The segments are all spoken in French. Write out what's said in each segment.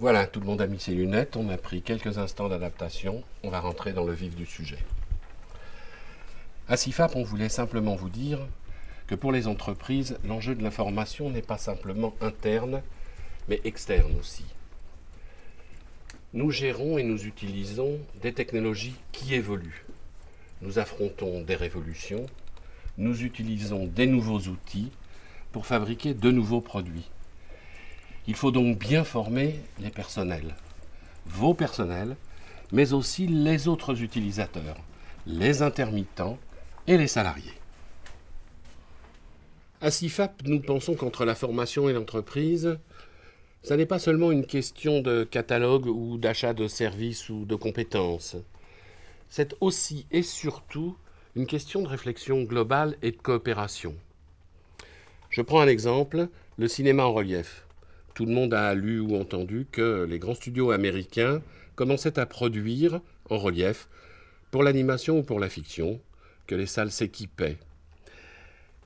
Voilà, tout le monde a mis ses lunettes, on a pris quelques instants d'adaptation, on va rentrer dans le vif du sujet. À CIFAP, on voulait simplement vous dire que pour les entreprises, l'enjeu de l'information n'est pas simplement interne, mais externe aussi. Nous gérons et nous utilisons des technologies qui évoluent. Nous affrontons des révolutions, nous utilisons des nouveaux outils pour fabriquer de nouveaux produits. Il faut donc bien former les personnels, vos personnels, mais aussi les autres utilisateurs, les intermittents et les salariés. À CIFAP, nous pensons qu'entre la formation et l'entreprise, ce n'est pas seulement une question de catalogue ou d'achat de services ou de compétences. C'est aussi et surtout une question de réflexion globale et de coopération. Je prends un exemple, le cinéma en relief. Tout le monde a lu ou entendu que les grands studios américains commençaient à produire en relief pour l'animation ou pour la fiction, que les salles s'équipaient.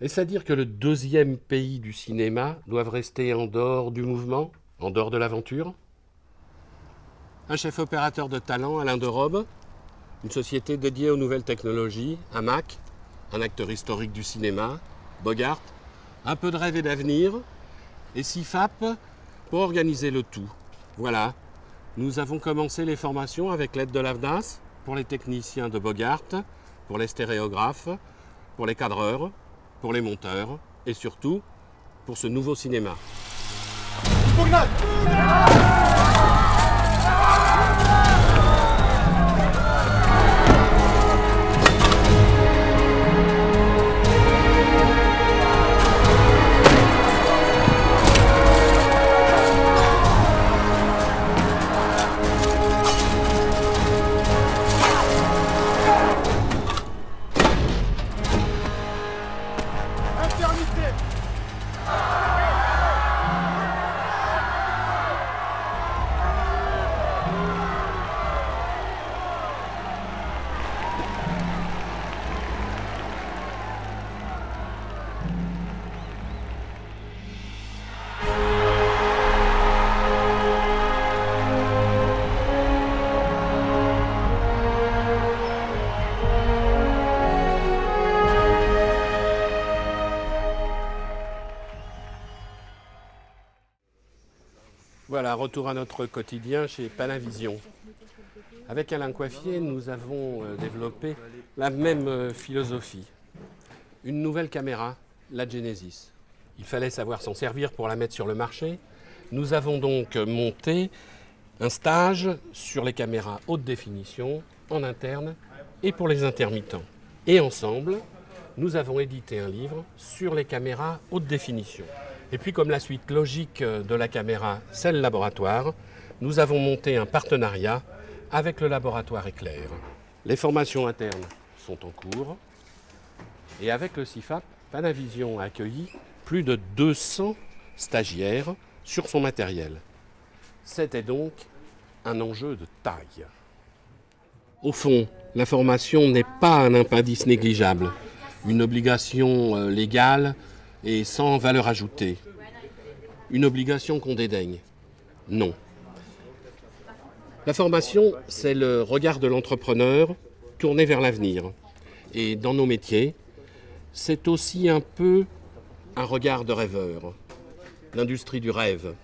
Est-ce à dire que le deuxième pays du cinéma doit rester en dehors du mouvement, en dehors de l'aventure? Un chef opérateur de talent, Alain de Robe, une société dédiée aux nouvelles technologies, un un acteur historique du cinéma, Bogart, un peu de rêve et d'avenir, et CIFAP pour organiser le tout. Voilà, nous avons commencé les formations avec l'aide de l'AFDAS pour les techniciens de Bogart, pour les stéréographes, pour les cadreurs, pour les monteurs et surtout pour ce nouveau cinéma. Voilà, retour à notre quotidien chez Palavision. Avec Alain Coiffier, nous avons euh, développé la même euh, philosophie. Une nouvelle caméra, la Genesis. Il fallait savoir s'en servir pour la mettre sur le marché. Nous avons donc monté un stage sur les caméras haute définition en interne et pour les intermittents. Et ensemble, nous avons édité un livre sur les caméras haute définition. Et puis comme la suite logique de la caméra, c'est le laboratoire, nous avons monté un partenariat avec le laboratoire Éclair. Les formations internes sont en cours et avec le CIFAP, Panavision a accueilli plus de 200 stagiaires sur son matériel. C'était donc un enjeu de taille. Au fond, la formation n'est pas un impendice négligeable, une obligation euh, légale et sans valeur ajoutée. Une obligation qu'on dédaigne. Non. La formation, c'est le regard de l'entrepreneur tourné vers l'avenir. Et dans nos métiers, c'est aussi un peu un regard de rêveur. L'industrie du rêve.